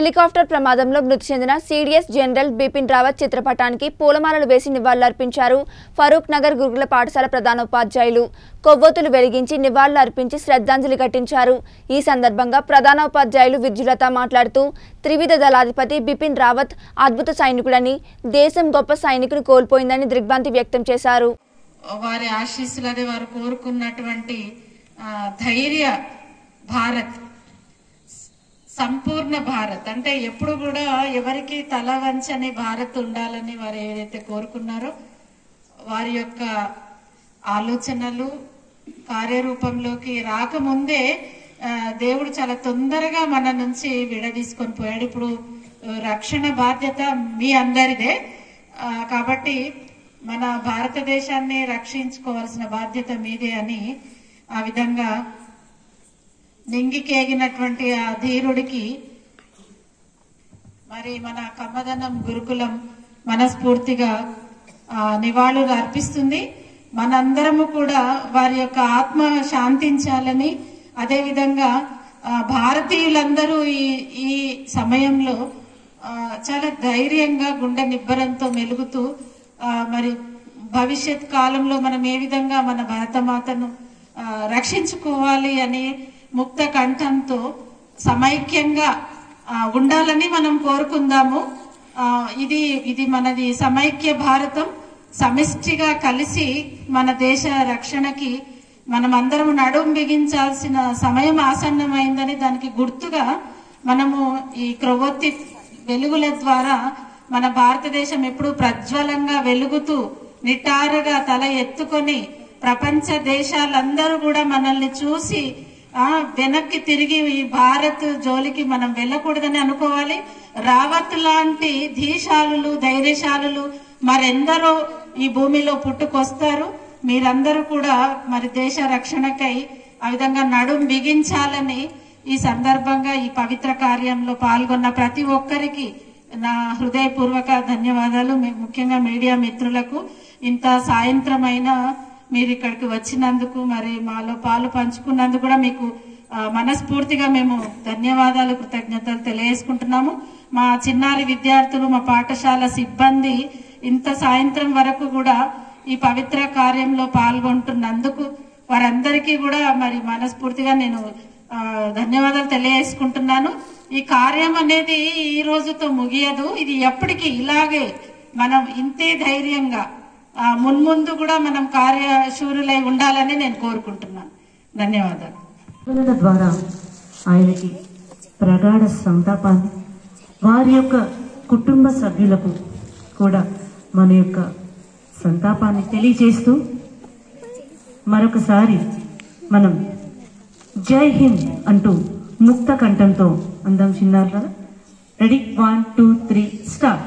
Helicopter ప్రమాదంలో మృతి చెందిన సీడీఎస్ జనరల్ బిపిన్ రావత్ చిత్రపటానికి పూలమాలలు వేసి నివాళులర్పించారు. ఫరూక్ నగర్ గురుకుల పాఠశాల ప్రధానోపాధ్యాయులు. కొవ్వొత్తులు వెలిగించి నివాళులర్పించి శ్రద్ధాంజలి ఘటించారు. ఈ సందర్భంగా ప్రధానోపాధ్యాయులు విద్యులత మాట్లాడుతూ త్రివిధ దళాధిపతి బిపిన్ రావత్ అద్భుత సైనికుడని దేశం గొప్ప సైనికుడు కోల్పోయిందని దిగ్భ్రాంతి వ్యక్తం చేశారు. వారి ఆశీస్సులది వారు కోరుకున్నటువంటి ధైర్య భారత్. సంపూర్ణ భారత్. అంటే ఎప్పుడు కూడా ఎవరికి తల వంచని భారత్ ఉండాలని వారు ఏదైతే కోరుకున్నారో వారి యొక్క ఆలోచనలు కార్యరూపంలోకి రాకముందే దేవుడు చాలా తొందరగా మన నుంచి విడదీసుకొని పోయాడు. ఇప్పుడు రక్షణ బాధ్యత మీ అందరిదే. కాబట్టి మన భారతదేశాన్ని రక్షించుకోవాల్సిన బాధ్యత మీదే అని ఆ విధంగా నింగికేగినటువంటి ఆ ధీరుడికి మరి మన కమ్మదనం గురుకులం మనస్ఫూర్తిగా నివాళులు అర్పిస్తుంది. మనందరము కూడా వారి యొక్క ఆత్మ శాంతించాలని అదేవిధంగా భారతీయులందరూ ఈ ఈ సమయంలో చాలా ధైర్యంగా గుండె నిబ్బరంతో మెలుగుతూ మరి భవిష్యత్ కాలంలో మనం ఏ విధంగా మన భరతమాతను రక్షించుకోవాలి అని ముక్త కంఠంతో సమైక్యంగా ఉండాలని మనం కోరుకుందాము. ఇది ఇది మనది సమైక్య భారతం. సమిష్టిగా కలిసి మన దేశ రక్షణకి మనం అందరం నడుం బిగించాల్సిన సమయం ఆసన్నమైందని దానికి గుర్తుగా మనము ఈ క్రొవ్వొత్తి వెలుగుల ద్వారా మన భారతదేశం ఎప్పుడు ప్రజ్వలంగా వెలుగుతూ నిటారుగా తల ఎత్తుకొని ప్రపంచ దేశాలందరూ కూడా మనల్ని చూసి వెనక్కి తిరిగి ఈ భారత్ జోలికి మనం వెళ్ళకూడదని అనుకోవాలి. రావత్ లాంటి ధీశాలులు ధైర్యశాలులు మరెందరో ఈ భూమిలో పుట్టుకొస్తారు. మీరందరూ కూడా మరి దేశ రక్షణకై ఆ విధంగా నడుం బిగించాలని ఈ సందర్భంగా ఈ పవిత్ర కార్యంలో పాల్గొన్న ప్రతి ఒక్కరికి నా హృదయపూర్వక ధన్యవాదాలు. ముఖ్యంగా మీడియా మిత్రులకు ఇంత సాయంత్రం అయినా మీరు ఇక్కడికి వచ్చినందుకు మరి మాలో పాలు పంచుకున్నందుకు కూడా మీకు మనస్ఫూర్తిగా మేము ధన్యవాదాలు కృతజ్ఞతలు తెలియజేసుకుంటున్నాము. మా చిన్నారి విద్యార్థులు మా పాఠశాల సిబ్బంది ఇంత సాయంత్రం వరకు కూడా ఈ పవిత్ర కార్యంలో పాల్గొంటున్నందుకు వారందరికీ కూడా మరి మనస్ఫూర్తిగా నేను ధన్యవాదాలు తెలియజేసుకుంటున్నాను. ఈ కార్యం అనేది ఈ రోజుతో ముగియదు. ఇది ఎప్పటికీ ఇలాగే మనం ఇంతే ధైర్యంగా మున్ముందు కూడా మనం కార్యశూరులై ఉండాలని నేను కోరుకుంటున్నాను. ధన్యవాదాలు. ద్వారా ఆయనకి ప్రగాఢ సంతాపాన్ని వారి యొక్క కుటుంబ సభ్యులకు కూడా మన యొక్క సంతాపాన్ని తెలియజేస్తూ మరొకసారి మనం జై హింద్ అంటూ ముక్త కంఠంతో అందం చిన్నారు ready one two three start